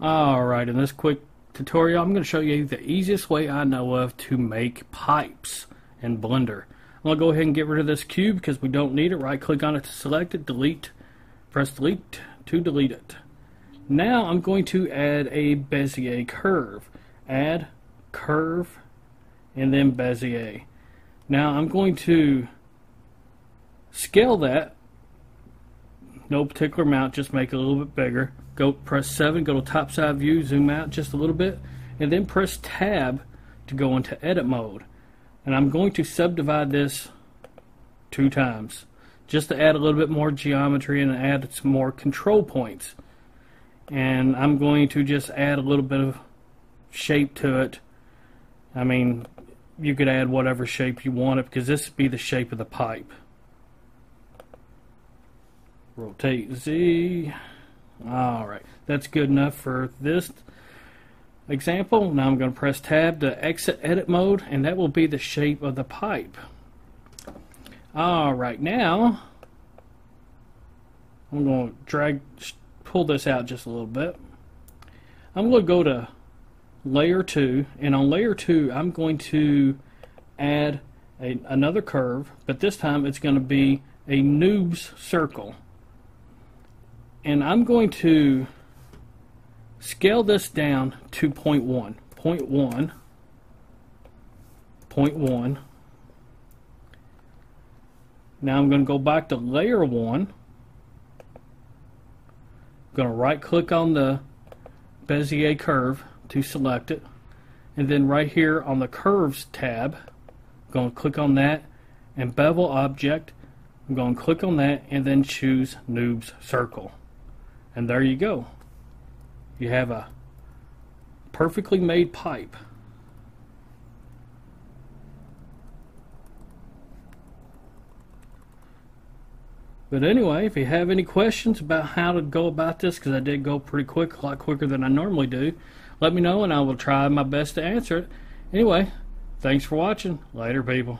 Alright, in this quick tutorial I'm going to show you the easiest way I know of to make pipes in Blender. I'm going to go ahead and get rid of this cube because we don't need it. Right click on it to select it, delete, press delete to delete it. Now I'm going to add a Bezier curve. Add curve and then Bezier. Now I'm going to scale that no particular amount, just make it a little bit bigger. Go press 7, go to top side view, zoom out just a little bit, and then press tab to go into edit mode. And I'm going to subdivide this two times just to add a little bit more geometry and add some more control points. And I'm going to just add a little bit of shape to it. I mean, you could add whatever shape you want it because this would be the shape of the pipe rotate Z. Alright, that's good enough for this example. Now I'm going to press tab to exit edit mode and that will be the shape of the pipe. Alright, now I'm going to drag, pull this out just a little bit. I'm going to go to layer 2 and on layer 2 I'm going to add a, another curve but this time it's going to be a NURBS circle and I'm going to scale this down to 0.1 0.1 0.1 now I'm going to go back to layer 1 I'm going to right click on the Bezier curve to select it. And then right here on the curves tab I'm going to click on that and bevel object. I'm going to click on that and then choose NURBS circle and there you go. You have a perfectly made pipe. But anyway, if you have any questions about how to go about this, because I did go pretty quick, a lot quicker than I normally do, let me know and I will try my best to answer it. Anyway, thanks for watching. Later, people.